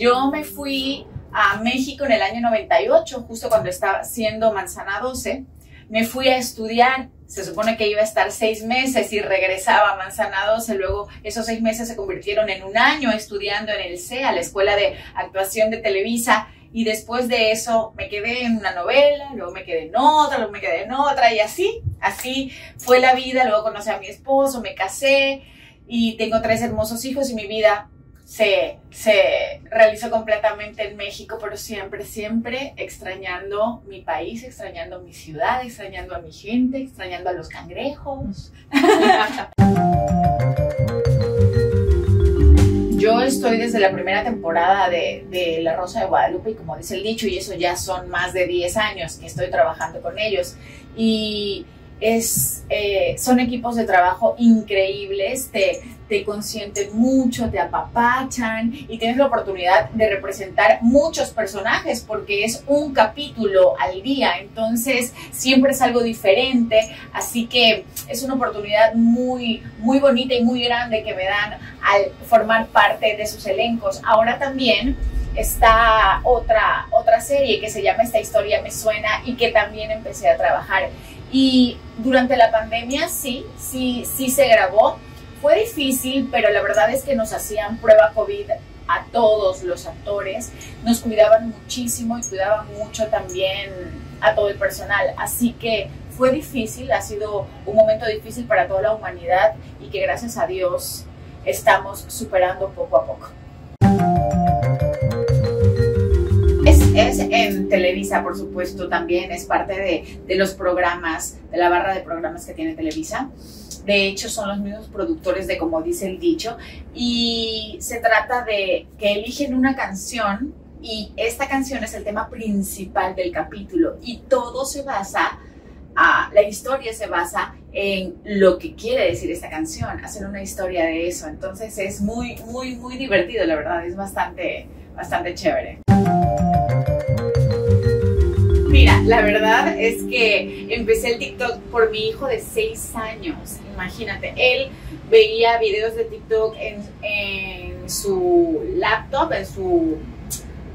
Yo me fui a México en el año 98, justo cuando estaba siendo Manzana 12. Me fui a estudiar, se supone que iba a estar seis meses y regresaba a Manzana 12. Luego esos seis meses se convirtieron en un año estudiando en el CEA, la Escuela de Actuación de Televisa. Y después de eso me quedé en una novela, luego me quedé en otra, luego me quedé en otra y así, así fue la vida. Luego conocí a mi esposo, me casé y tengo tres hermosos hijos y mi vida se, se realizó completamente en México, pero siempre, siempre extrañando mi país, extrañando mi ciudad, extrañando a mi gente, extrañando a los cangrejos. Yo estoy desde la primera temporada de, de, La Rosa de Guadalupe y como dice el dicho, y eso ya son más de 10 años que estoy trabajando con ellos. Y es, eh, son equipos de trabajo increíbles, te consienten mucho, te apapachan y tienes la oportunidad de representar muchos personajes porque es un capítulo al día, entonces siempre es algo diferente, así que es una oportunidad muy, muy bonita y muy grande que me dan al formar parte de sus elencos. Ahora también está otra, otra serie que se llama Esta historia me suena y que también empecé a trabajar y durante la pandemia sí, sí, sí se grabó. Fue difícil, pero la verdad es que nos hacían prueba COVID a todos los actores, nos cuidaban muchísimo y cuidaban mucho también a todo el personal. Así que fue difícil, ha sido un momento difícil para toda la humanidad y que gracias a Dios estamos superando poco a poco. Es, en Televisa, por supuesto, también es parte de, los programas, de la barra de programas que tiene Televisa. De hecho, son los mismos productores de Como dice el dicho. Y se trata de que eligen una canción y esta canción es el tema principal del capítulo y todo se basa, a, la historia se basa en lo que quiere decir esta canción, hacer una historia de eso. Entonces es muy, muy, muy divertido, la verdad, es bastante, bastante chévere. Mira, la verdad es que empecé el TikTok por mi hijo de 6 años. Imagínate, él veía videos de TikTok en, su laptop, en su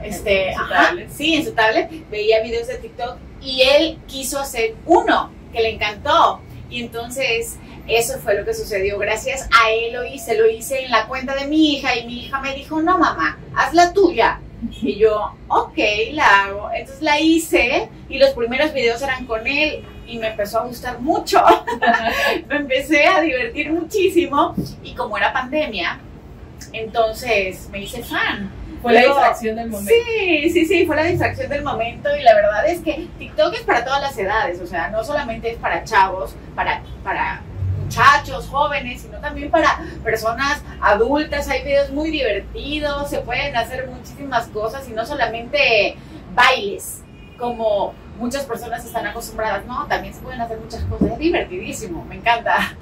este, tablet. sí, en su tablet, veía videos de TikTok y él quiso hacer uno que le encantó. Y entonces eso fue lo que sucedió. Gracias a él lo hice, lo hice en la cuenta de mi hija y mi hija me dijo, no mamá, haz la tuya. Y yo, ok, la hago. Entonces la hice y los primeros videos eran con él y me empezó a gustar mucho. me empecé a divertir muchísimo y como era pandemia, entonces me hice fan. Fue la distracción del momento. Sí, sí, sí, fue la distracción del momento y la verdad es que TikTok es para todas las edades, o sea, no solamente es para chavos, para, para muchachos, jóvenes, sino también para personas adultas. Hay videos muy divertidos, se pueden hacer muchísimas cosas y no solamente bailes, como muchas personas están acostumbradas. No, también se pueden hacer muchas cosas. Es divertidísimo, me encanta.